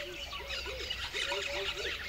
Oh, oh, oh, oh.